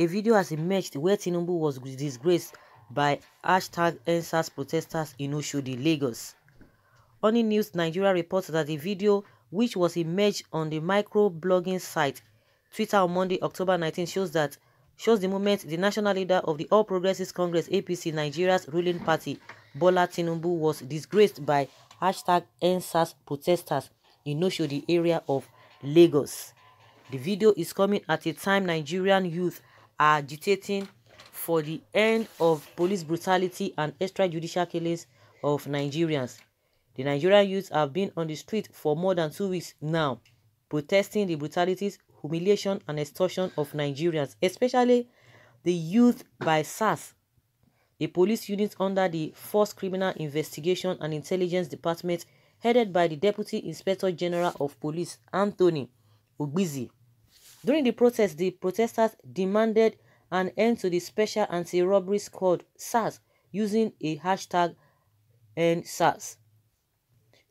a video has emerged where Tinubu was disgraced by hashtag EndSARS protesters in Oshodi, Lagos. Only News Nigeria reports that the video, which was emerged on the micro-blogging site Twitter on Monday, October 19, shows that shows the moment the national leader of the All Progressives Congress APC, Nigeria's ruling party, Bola Tinubu, was disgraced by hashtag EndSARS protesters in Oshodi area of Lagos. The video is coming at a time Nigerian youth are agitating for the end of police brutality and extrajudicial killings of Nigerians. The Nigerian youths have been on the street for more than two weeks now, protesting the brutalities, humiliation, and extortion of Nigerians, especially the youth by SARS, a police unit under the Force Criminal Investigation and Intelligence Department headed by the Deputy Inspector General of Police, Anthony Ogbizi. During the protest, the protesters demanded an end to the Special Anti-Robbery Squad, SARS, using a hashtag EndSARS.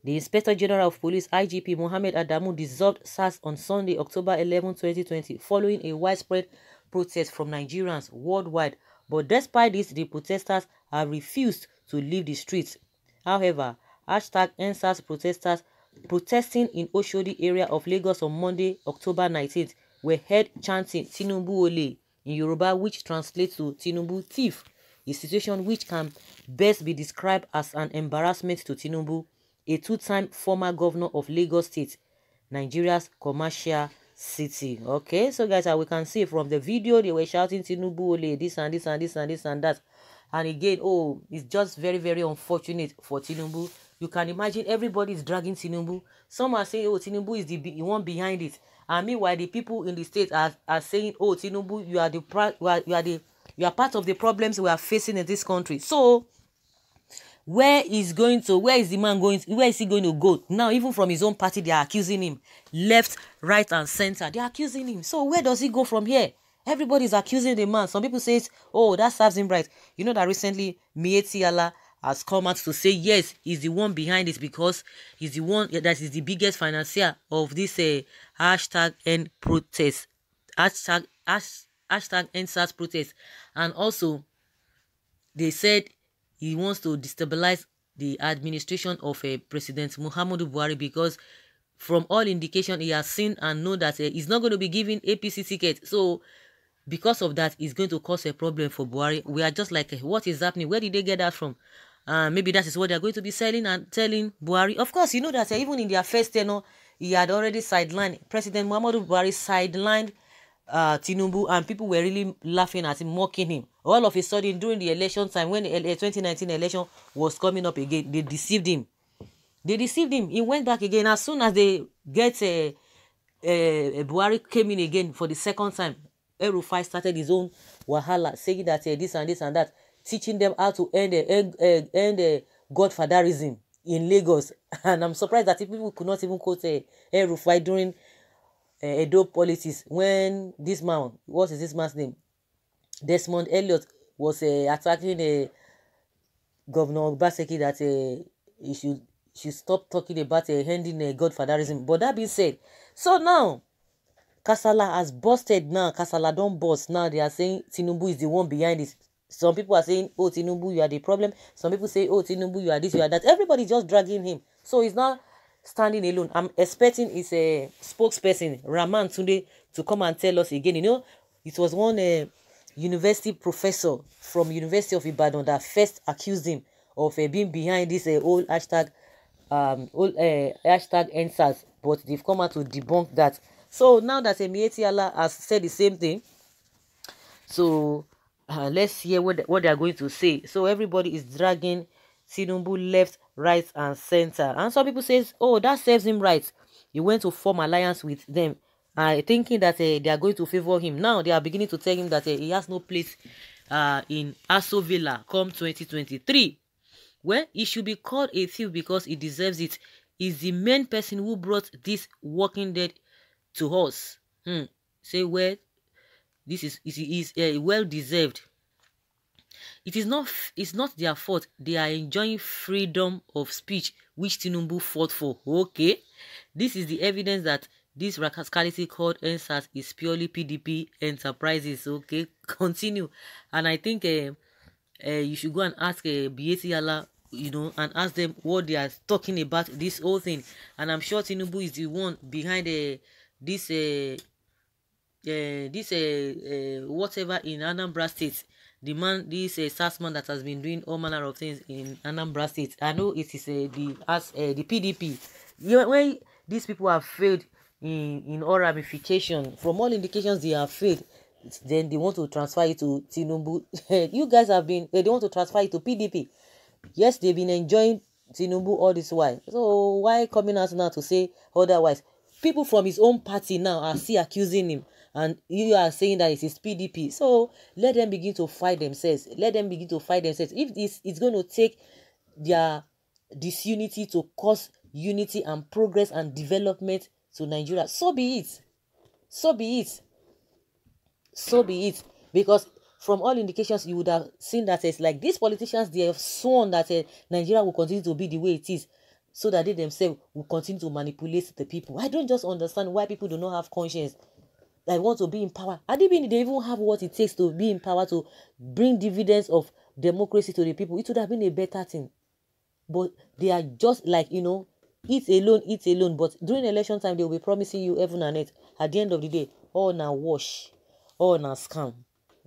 The Inspector General of Police, IGP Mohammed Adamu, dissolved SARS on Sunday, October 11, 2020, following a widespread protest from Nigerians worldwide. But despite this, the protesters have refused to leave the streets. However, hashtag EndSARS protesters protesting in Oshodi area of Lagos on Monday, October 19th, were heard chanting Tinubu Ole in Yoruba, which translates to Tinubu thief, a situation which can best be described as an embarrassment to Tinubu, a two-time former governor of Lagos State, Nigeria's commercial city. Okay, so guys, as we can see from the video, they were shouting Tinubu Ole, this and this and this and this and that. And again, oh, it's just very, very unfortunate for Tinubu. You can imagine everybody is dragging Tinubu. Some are saying, oh, Tinubu is the, the one behind it. And meanwhile, the people in the state are, are saying, oh, Tinubu, you are the you are, you are the you are part of the problems we are facing in this country. So where is going to where is the man going to, where is he going to go now even from his own party they are accusing him left right and center they are accusing him so where does he go from here everybody is accusing the man some people say oh that serves him right you know that recently Miyetti Allah has come out to say yes he's the one behind it because he's the one that is the biggest financier of this uh, hashtag end protest hashtag hash, hashtag end SARS protest and also they said he wants to destabilize the administration of uh, President Muhammadu Buhari because from all indication he has seen and know that uh, he's not going to be giving APC ticket. So because of that, it's going to cause a problem for Buhari. We are just like, what is happening? Where did they get that from? Uh, maybe that is what they're going to be selling and telling Buhari. Of course, you know that uh, even in their first tenure, he had already sidelined, President Muhammadu Buhari sidelined uh, Tinubu and people were really laughing at him, mocking him. All of a sudden, during the election time, when the 2019 election was coming up again, they deceived him. They deceived him. He went back again. As soon as they get a, uh, uh, Buhari came in again for the second time, Erufai started his own wahala, saying that uh, this and this and that, teaching them how to end, uh, end, uh, end uh, godfatherism in Lagos. And I'm surprised that people could not even quote uh, Erufai during uh, Edo politics when this man, what is this man's name? Desmond Elliot was uh, attacking uh, Governor Obaseki that uh, he should should stop talking about uh, ending uh, godfatherism. But that being said, so now Kasala has busted now. Kasala don't bust now. They are saying Tinubu is the one behind this. Some people are saying, oh, Tinubu, you are the problem. Some people say, oh, Tinubu, you are this, you are that. Everybody just dragging him. So he's not standing alone. I'm expecting his uh, spokesperson, Rahman Tunde, to come and tell us again. You know, it was one uh, university professor from University of Ibadan that first accused him of uh, being behind this uh, old hashtag, um, old uh, hashtag EndSARS, but they've come out to debunk that. So now that Miyetti Allah has said the same thing, so uh, let's hear what, what they are going to say. So everybody is dragging Tinubu left, right, and center. And some people says, oh, that serves him right. He went to form alliance with them, uh, thinking that uh, they are going to favor him. Now they are beginning to tell him that uh, he has no place uh, in Aso Villa come 2023. Well, he should be called a thief because he deserves it. He's the main person who brought this Walking Dead to us. Hmm. Say, well, this is is, is uh, well deserved. It is not it's not their fault. They are enjoying freedom of speech, which Tinubu fought for. Okay, this is the evidence that this rascality called EndSARS is purely PDP enterprises. Okay, continue. And I think uh, uh, you should go and ask uh, BAC you know, and ask them what they are talking about this whole thing. And I'm sure Tinubu is the one behind uh, this uh, uh, this uh, uh, whatever in Anambra State. The man, this uh, SARS man that has been doing all manner of things in Anambra State. I know it is uh, the as uh, the PDP. When these people have failed in in all ramification, from all indications they have failed. Then they want to transfer it to Tinubu. you guys have been. They want to transfer it to PDP. Yes, they've been enjoying Tinubu all this while. So why coming out now to say otherwise? People from his own party now are still accusing him and you are saying that it is PDP. So let them begin to fight themselves. Let them begin to fight themselves. If this is going to take their disunity to cause unity and progress and development to Nigeria, so be it. So be it. So be it. Because from all indications, you would have seen that it's like these politicians, they have sworn that uh, Nigeria will continue to be the way it is so that they themselves will continue to manipulate the people. I don't just understand why people do not have conscience that want to be in power. Had they they even have what it takes to be in power to bring dividends of democracy to the people, it would have been a better thing. But they are just like, you know, eat alone, eat alone. But during election time, they will be promising you heaven and earth. At the end of the day, all now wash, all now scam.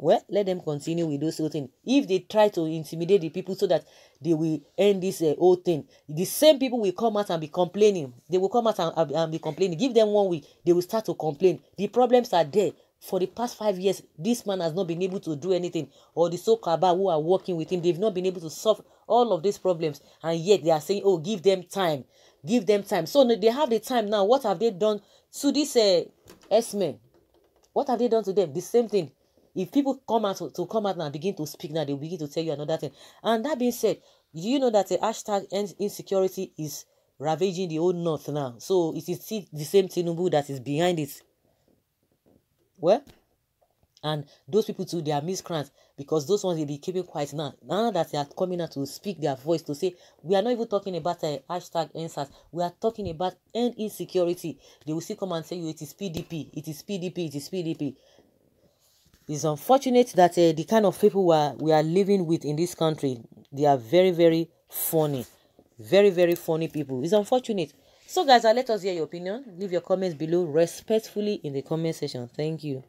Well, let them continue with those whole things. If they try to intimidate the people so that they will end this uh, whole thing, the same people will come out and be complaining. They will come out and, and be complaining. Give them one week, they will start to complain. The problems are there. For the past five years, this man has not been able to do anything. Or the so-called who are working with him, they've not been able to solve all of these problems. And yet they are saying, oh, give them time. Give them time. So they have the time now. What have they done to this uh, S-men? What have they done to them? The same thing if people come out to, to come out and begin to speak now, they begin to tell you another thing. And that being said, do you know that the hashtag insecurity is ravaging the whole north now? So it is the same Tinubu that is behind it. Well, and those people too, they are miscreants because those ones they be keeping quiet now. Now that they are coming out to speak their voice to say, we are not even talking about a hashtag EndSARS, we are talking about end insecurity. They will still come and say, you it is PDP, it is PDP, it is PDP. It's unfortunate that uh, the kind of people we are, we are living with in this country, they are very, very funny. Very, very funny people. It's unfortunate. So guys, uh, let us hear your opinion. Leave your comments below respectfully in the comment section. Thank you.